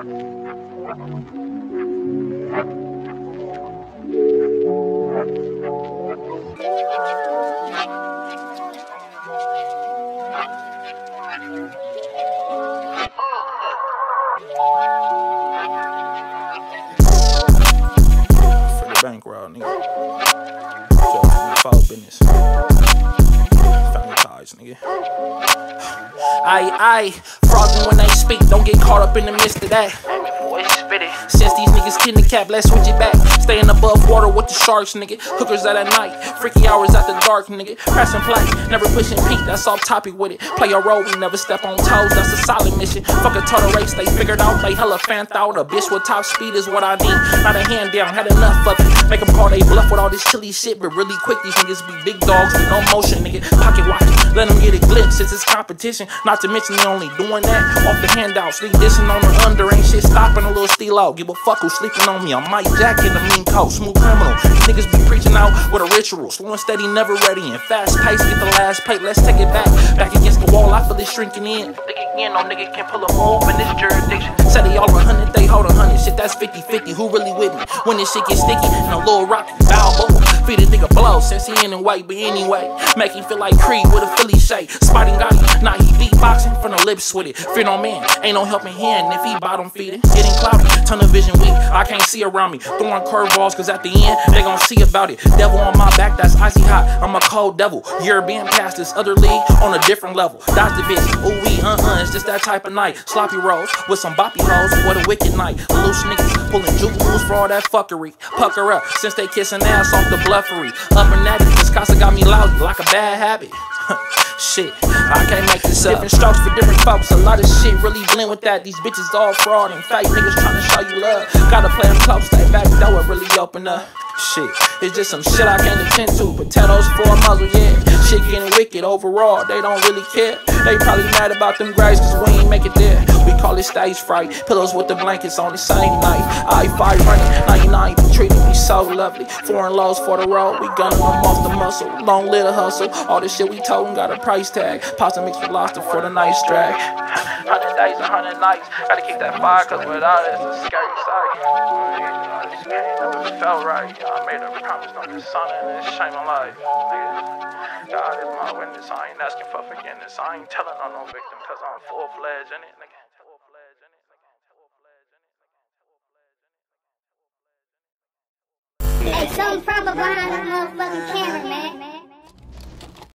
For the bankroll, nigga. Fuck business. Ties, nigga. Aye, aye. Frothing when they speak, don't get caught up in the midst of that. Since these niggas kidnapped, let's switch it back. Staying above water with the sharks, nigga. Hookers out at night, freaky hours at the dark, nigga. Pressing play, never pushing peak, that's off topic with it. Play a role, we never step on toes, that's a solid mission. Fuck a turtle race, they figured out they hella fan out. A bitch with top speed is what I need. Not a hand down, had enough of it. Make them call they bluff with all this chilly shit, but really quick, these niggas be big dogs with no motion, nigga. Pocket watch, let them get a glimpse, it's competition. Not to mention they only doing that off the handouts. Nigga dissing on the under, ain't shit stopping a little steal out. Give a fuck who's sleeping on me. I'm Mike Jack in the mean coat, smooth criminal. Niggas be preaching out with a ritual. Slow and steady, never ready. And fast pace, get the last plate. Let's take it back. Back against the wall, I feel it shrinking in. Think again, no nigga can pull a move in this jurisdiction. Said they all a hundred, they hold a hundred. Shit, that's 50 50. Who really with me? When this shit get sticky a little rocky, bow Feed a nigga blow since he in and white, but anyway. Make him feel like Creed with a Philly shake. Lips with it. Fear no man, ain't no helping hand if he bottom feeding. Getting cloudy, tunnel vision weak, I can't see around me. Throwing curveballs, cause at the end, they gon' see about it. Devil on my back, that's icy hot. I'm a cold devil. You're being past this other league on a different level. Dodge the bitch, ooh wee, uh uh, it's just that type of night. Sloppy rolls with some boppy hoes, what a wicked night. Loose niggas pulling jewels for all that fuckery. Pucker up, since they kissing ass off the bluffery. Up and at it, this casa got me lousy like a bad habit. shit, I can't make this up. Different strokes for different folks. A lot of shit really blend with that. These bitches all fraud and fake niggas trying to show you love. Gotta play them close, stay back door, it really open up. Shit, it's just some shit I can't attend to. Potatoes for a muzzle, yeah. Shit getting wicked overall, they don't really care. They probably mad about them grades cause we ain't make it there. We call it stage fright. Pillows with the blankets on the same night. I fight running, 99 treating me so lovely. Foreign laws for the road, we gunning them off the muscle. Long little hustle, all this shit we told them got a price tag. Pasta mixed with lobster for the nice drag. Hundred days and hundred nights, gotta keep that fire cause without it, it's a scary sight. This never felt right. I made a promise not to son and it's shame of life. God is my witness, I ain't asking for forgiveness. I ain't telling on no victim cause I'm full fledged in it, nigga. Hey, something from behind the motherfucking camera, man.